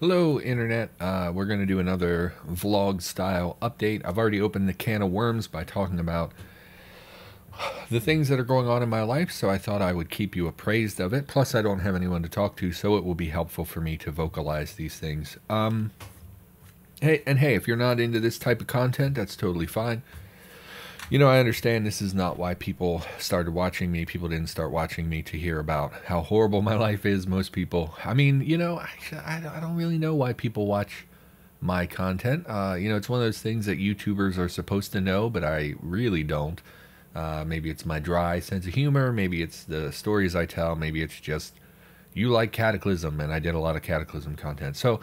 Hello, Internet. Uh, we're going to do another vlog style update. I've already opened the can of worms by talking about the things that are going on in my life, so I thought I would keep you appraised of it. Plus, I don't have anyone to talk to, so it will be helpful for me to vocalize these things. Um, hey, and hey, if you're not into this type of content, that's totally fine. You know, I understand this is not why people started watching me. People didn't start watching me to hear about how horrible my life is. Most people, I mean, you know, I, I don't really know why people watch my content. Uh, you know, it's one of those things that YouTubers are supposed to know, but I really don't. Uh, maybe it's my dry sense of humor. Maybe it's the stories I tell. Maybe it's just you like Cataclysm, and I did a lot of Cataclysm content. So,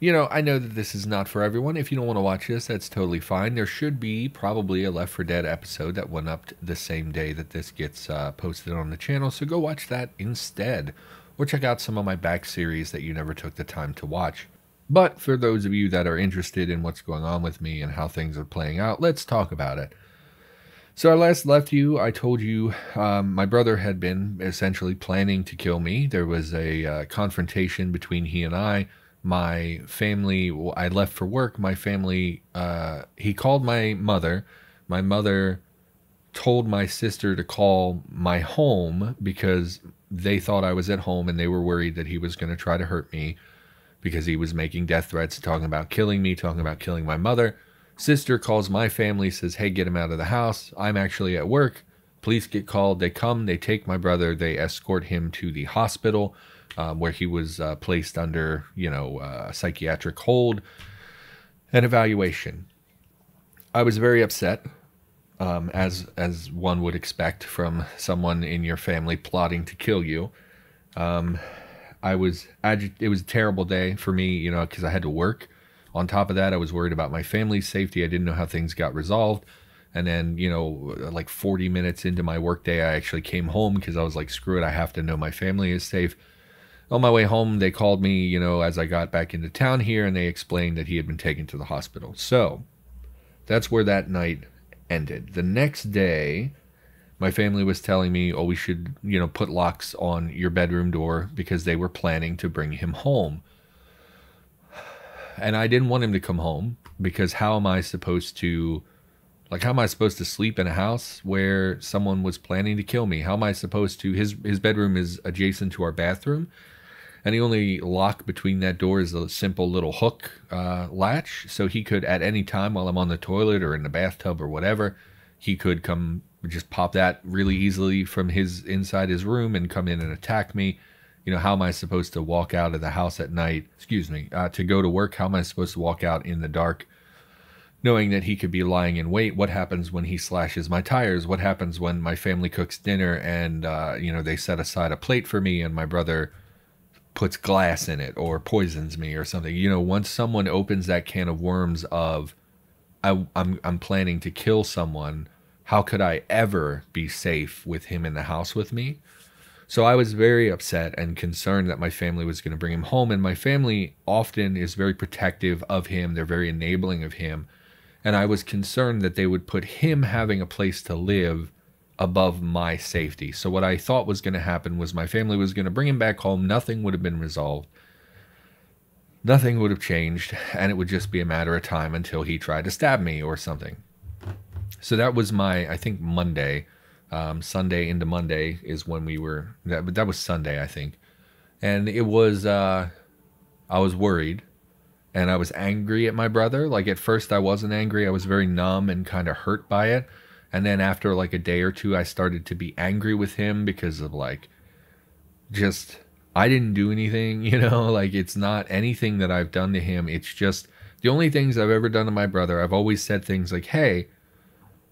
you know, I know that this is not for everyone. If you don't want to watch this, that's totally fine. There should be probably a Left 4 Dead episode that went up the same day that this gets uh, posted on the channel, so go watch that instead. Or check out some of my back series that you never took the time to watch. But for those of you that are interested in what's going on with me and how things are playing out, let's talk about it. So I last left you. I told you um, my brother had been essentially planning to kill me. There was a uh, confrontation between he and I my family i left for work my family uh, he called my mother. My mother told my sister to call my home because they thought i was at home and they were worried that he was going to try to hurt me because he was making death threats talking about killing me talking about killing my mother. Sister calls my family says hey get him out of the house. I'm actually at work. Police get called. They come. They take my brother. They escort him to the hospital um, where he was uh, placed under, you know, uh, psychiatric hold and evaluation. I was very upset, um, as as one would expect from someone in your family plotting to kill you. Um, I was it was a terrible day for me, you know, because I had to work. On top of that, I was worried about my family's safety. I didn't know how things got resolved. And then, you know, like 40 minutes into my workday, I actually came home because I was like, screw it, I have to know my family is safe on my way home, they called me, you know, as I got back into town here, and they explained that he had been taken to the hospital. So that's where that night ended. The next day, my family was telling me, oh, we should, you know, put locks on your bedroom door because they were planning to bring him home. And I didn't want him to come home because how am I supposed to, like, how am I supposed to sleep in a house where someone was planning to kill me? How am I supposed to? His his bedroom is adjacent to our bathroom, and the only lock between that door is a simple little hook uh, latch. So he could, at any time while I'm on the toilet or in the bathtub or whatever, he could come just pop that really easily from his inside his room and come in and attack me. You know, how am I supposed to walk out of the house at night? Excuse me, uh, to go to work? How am I supposed to walk out in the dark? knowing that he could be lying in wait. What happens when he slashes my tires? What happens when my family cooks dinner and uh, you know they set aside a plate for me and my brother puts glass in it or poisons me or something. You know, once someone opens that can of worms of I, I'm I'm planning to kill someone, how could I ever be safe with him in the house with me? So I was very upset and concerned that my family was going to bring him home. And my family often is very protective of him. They're very enabling of him. And I was concerned that they would put him having a place to live above my safety. So what I thought was going to happen was my family was going to bring him back home. Nothing would have been resolved. Nothing would have changed, and it would just be a matter of time until he tried to stab me or something. So that was my, I think, Monday. Um, Sunday into Monday is when we were. That, but that was Sunday, I think, and it was. Uh, I was worried, and I was angry at my brother. Like at first, I wasn't angry. I was very numb and kind of hurt by it and then after like a day or two, I started to be angry with him because of like just I didn't do anything, you know, like it's not anything that I've done to him. It's just the only things I've ever done to my brother. I've always said things like, "Hey,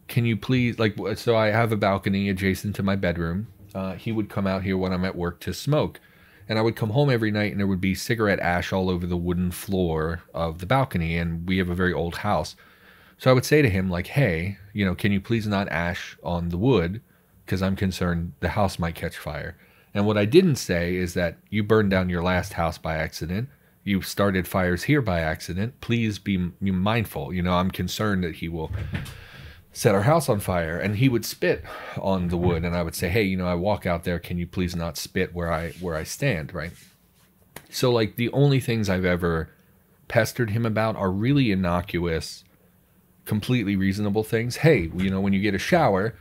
can you please like so I have a balcony adjacent to my bedroom. Uh, he would come out here when I'm at work to smoke. And I would come home every night and there would be cigarette ash all over the wooden floor of the balcony and we have a very old house. So I would say to him, like, hey, you know, can you please not ash on the wood? Because I'm concerned the house might catch fire. And what I didn't say is that you burned down your last house by accident. You started fires here by accident. Please be, mindful. You know, I'm concerned that he will set our house on fire. And he would spit on the wood. And I would say, hey, you know, I walk out there. Can you please not spit where I where I stand, right? So, like, the only things I've ever pestered him about are really innocuous, completely reasonable things. Hey, you know, when you get a shower,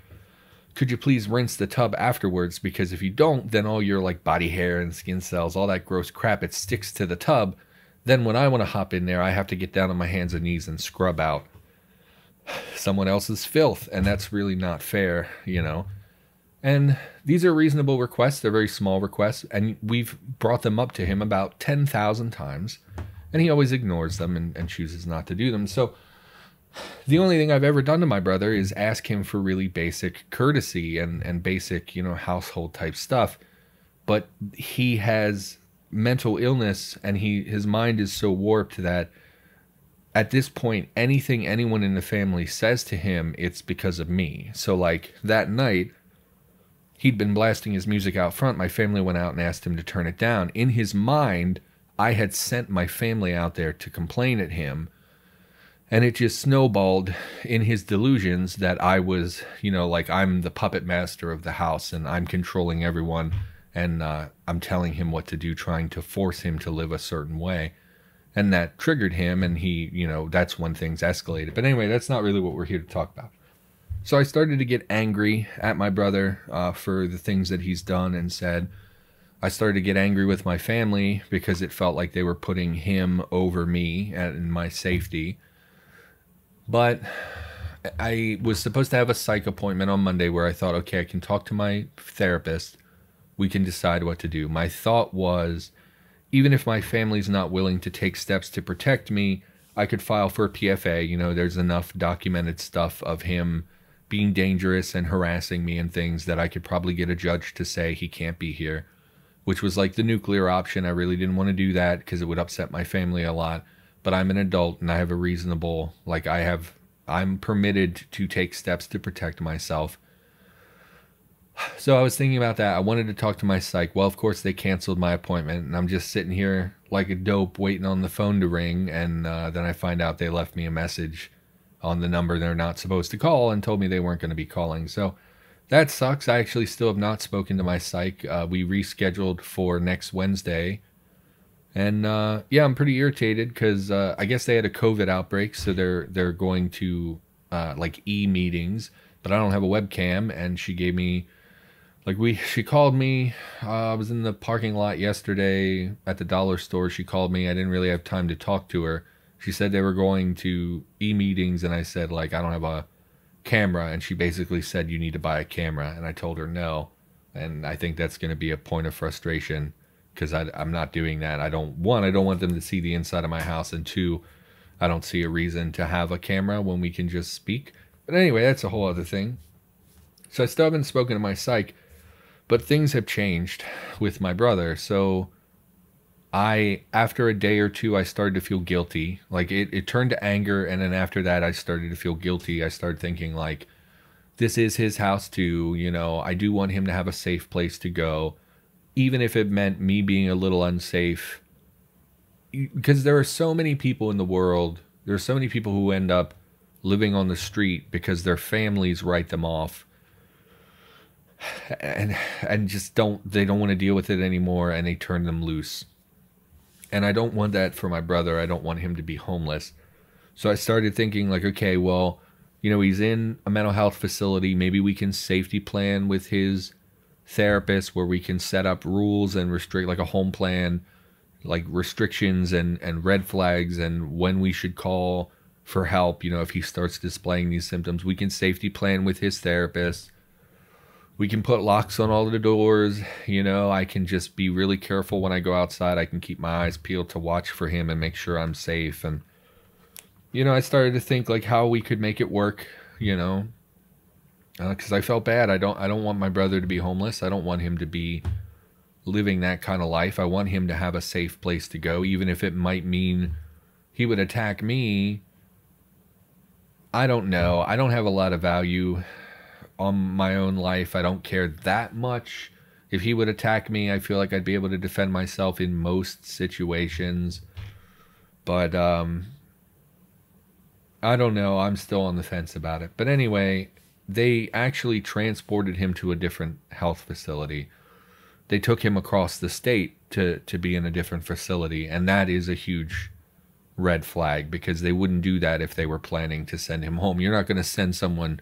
could you please rinse the tub afterwards? Because if you don't, then all your like body hair and skin cells, all that gross crap, it sticks to the tub. Then when I want to hop in there, I have to get down on my hands and knees and scrub out someone else's filth. And that's really not fair, you know. And these are reasonable requests. They're very small requests. And we've brought them up to him about 10,000 times. And he always ignores them and, and chooses not to do them. So the only thing I've ever done to my brother is ask him for really basic courtesy and, and basic, you know, household type stuff. But he has mental illness and he his mind is so warped that at this point anything anyone in the family says to him it's because of me. So like that night he'd been blasting his music out front. My family went out and asked him to turn it down. In his mind i had sent my family out there to complain at him and it just snowballed in his delusions that i was you know like i'm the puppet master of the house and i'm controlling everyone. And uh, i'm telling him what to do trying to force him to live a certain way. And that triggered him and he you know that's when things escalated. But anyway that's not really what we're here to talk about. So i started to get angry at my brother uh, for the things that he's done and said. I started to get angry with my family because it felt like they were putting him over me and my safety but i was supposed to have a psych appointment on monday where i thought okay i can talk to my therapist we can decide what to do my thought was even if my family's not willing to take steps to protect me, I could file for a PFA. You know, there's enough documented stuff of him being dangerous and harassing me and things that I could probably get a judge to say he can't be here, which was like the nuclear option. I really didn't want to do that because it would upset my family a lot. But I'm an adult and I have a reasonable, like, I have, I'm permitted to take steps to protect myself. So I was thinking about that. I wanted to talk to my psych. Well, of course, they canceled my appointment, and I'm just sitting here like a dope waiting on the phone to ring. And uh, then I find out they left me a message on the number they're not supposed to call and told me they weren't going to be calling. So that sucks. I actually still have not spoken to my psych. Uh, we rescheduled for next Wednesday. And uh, yeah, I'm pretty irritated because uh, I guess they had a COVID outbreak, so they're they're going to uh, like e meetings, but I don't have a webcam, and she gave me like we she called me uh, i was in the parking lot yesterday at the dollar store. She called me. I didn't really have time to talk to her. She said they were going to e-meetings and i said like i don't have a camera. And she basically said you need to buy a camera. And i told her no. And i think that's going to be a point of frustration because i'm not doing that i don't one i don't want them to see the inside of my house and two i don't see a reason to have a camera when we can just speak but anyway that's a whole other thing so i still haven't spoken to my psych but things have changed with my brother. So I, after a day or two, I started to feel guilty. Like it, it turned to anger. And then after that, I started to feel guilty. I started thinking, like, this is his house too. You know, I do want him to have a safe place to go, even if it meant me being a little unsafe. Because there are so many people in the world, there are so many people who end up living on the street because their families write them off and and just don't they don't want to deal with it anymore and they turn them loose and i don't want that for my brother i don't want him to be homeless so i started thinking like okay well you know he's in a mental health facility maybe we can safety plan with his therapist where we can set up rules and restrict like a home plan like restrictions and and red flags and when we should call for help you know if he starts displaying these symptoms we can safety plan with his therapist we can put locks on all the doors. You know, I can just be really careful when I go outside. I can keep my eyes peeled to watch for him and make sure I'm safe. And, you know, I started to think like how we could make it work, you know, because uh, I felt bad. I don't, I don't want my brother to be homeless. I don't want him to be living that kind of life. I want him to have a safe place to go, even if it might mean he would attack me. I don't know. I don't have a lot of value on my own life. I don't care that much. If he would attack me, I feel like I'd be able to defend myself in most situations. But um I don't know. I'm still on the fence about it. But anyway, they actually transported him to a different health facility. they took him across the state to to be in a different facility, and that is a huge red flag because they wouldn't do that if they were planning to send him home. You're not going to send someone,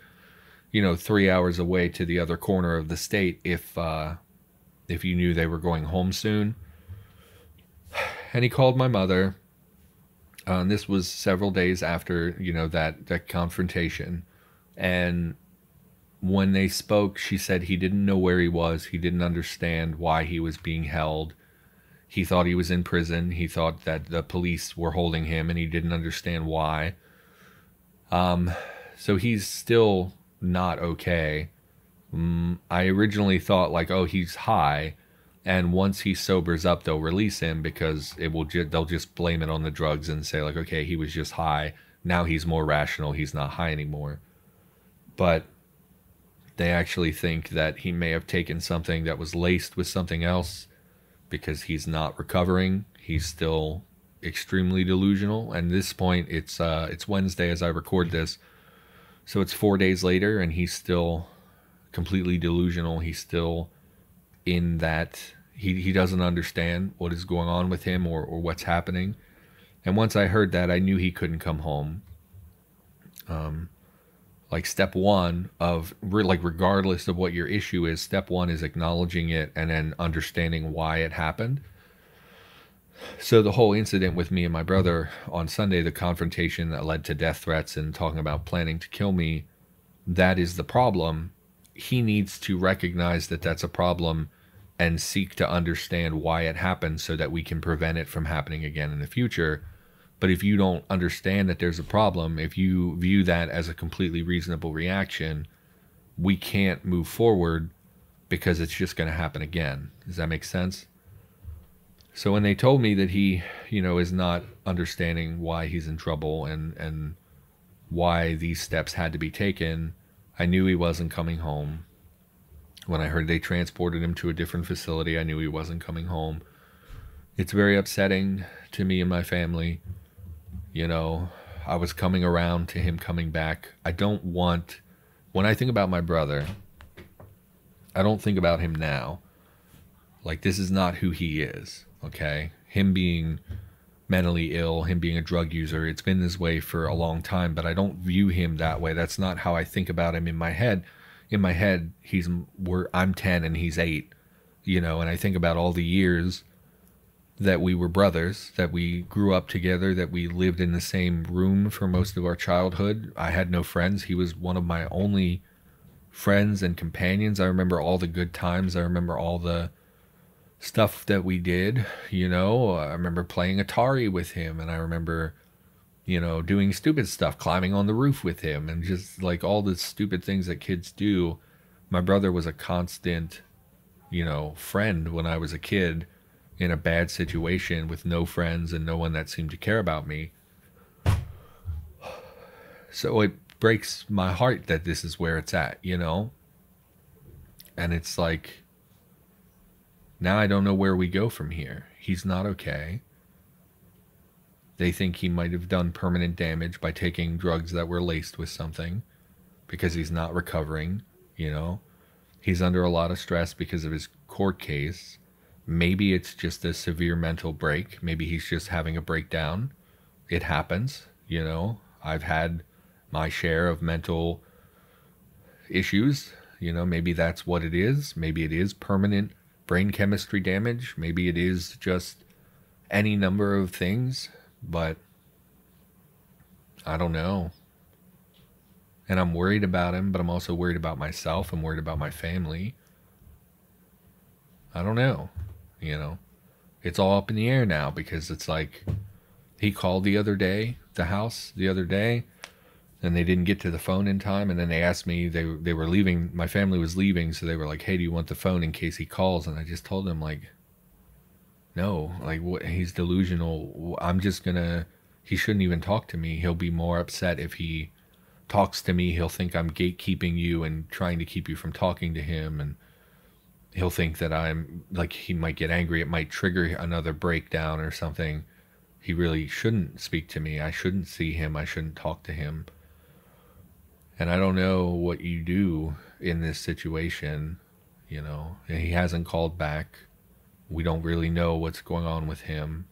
you know, three hours away to the other corner of the state if uh, if you knew they were going home soon. And he called my mother. Uh, and this was several days after you know that that confrontation, and when they spoke, she said he didn't know where he was. He didn't understand why he was being held. He thought he was in prison. He thought that the police were holding him, and he didn't understand why. Um, so he's still not okay. Um, I originally thought like, oh, he's high, and once he sobers up, they'll release him because it will. Ju- they'll just blame it on the drugs and say like, okay, he was just high. Now he's more rational. He's not high anymore. But they actually think that he may have taken something that was laced with something else because he's not recovering. He's still extremely delusional. And this point, it's uh, it's Wednesday as I record this, so it's four days later, and he's still completely delusional. He's still in that he he doesn't understand what is going on with him or or what's happening. And once I heard that, I knew he couldn't come home. Um, like step one of like regardless of what your issue is step one is acknowledging it and then understanding why it happened. So the whole incident with me and my brother on sunday the confrontation that led to death threats and talking about planning to kill me that is the problem. He needs to recognize that that's a problem and seek to understand why it happened so that we can prevent it from happening again in the future but if you don't understand that there's a problem, if you view that as a completely reasonable reaction, we can't move forward because it's just going to happen again. Does that make sense? So when they told me that he, you know, is not understanding why he's in trouble and and why these steps had to be taken, I knew he wasn't coming home. When I heard they transported him to a different facility, I knew he wasn't coming home. It's very upsetting to me and my family you know, I was coming around to him coming back. I don't want, when I think about my brother, I don't think about him now. Like, this is not who he is, okay? Him being mentally ill, him being a drug user, it's been this way for a long time, but I don't view him that way. That's not how I think about him in my head. In my head, he's, we're, I'm 10 and he's 8, you know, and I think about all the years that we were brothers, that we grew up together, that we lived in the same room for most of our childhood. I had no friends. He was one of my only friends and companions. I remember all the good times. I remember all the stuff that we did, you know. I remember playing Atari with him and I remember you know, doing stupid stuff, climbing on the roof with him and just like all the stupid things that kids do. My brother was a constant, you know, friend when I was a kid in a bad situation with no friends and no one that seemed to care about me. So it breaks my heart that this is where it's at, you know? And it's like, now I don't know where we go from here. He's not okay. They think he might have done permanent damage by taking drugs that were laced with something because he's not recovering, you know? He's under a lot of stress because of his court case Maybe it's just a severe mental break. Maybe he's just having a breakdown. It happens, you know. I've had my share of mental issues. You know, maybe that's what it is. Maybe it is permanent brain chemistry damage. Maybe it is just any number of things, but I don't know. And I'm worried about him, but I'm also worried about myself. I'm worried about my family. I don't know you know? It's all up in the air now because it's like he called the other day the house the other day and they didn't get to the phone in time and then they asked me they they were leaving my family was leaving so they were like hey do you want the phone in case he calls? And i just told them like no. Like what he's delusional. I'm just gonna he shouldn't even talk to me. He'll be more upset if he talks to me. He'll think i'm gatekeeping you and trying to keep you from talking to him and he'll think that I'm like he might get angry. It might trigger another breakdown or something. He really shouldn't speak to me. I shouldn't see him. I shouldn't talk to him. And I don't know what you do in this situation. You know, he hasn't called back. We don't really know what's going on with him.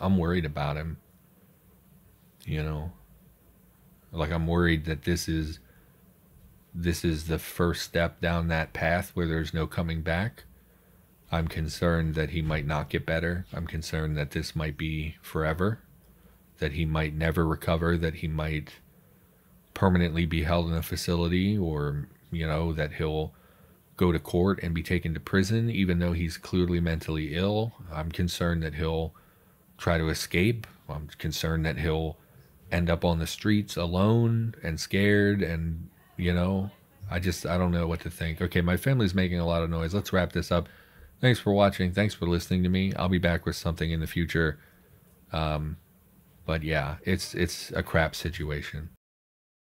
I'm worried about him. You know, like I'm worried that this is this is the first step down that path where there's no coming back. I'm concerned that he might not get better. I'm concerned that this might be forever, that he might never recover, that he might permanently be held in a facility, or, you know, that he'll go to court and be taken to prison, even though he's clearly mentally ill. I'm concerned that he'll try to escape. I'm concerned that he'll end up on the streets alone and scared and you know? I just i don't know what to think. Okay my family's making a lot of noise. Let's wrap this up. Thanks for watching. Thanks for listening to me. I'll be back with something in the future. Um, but yeah it's it's a crap situation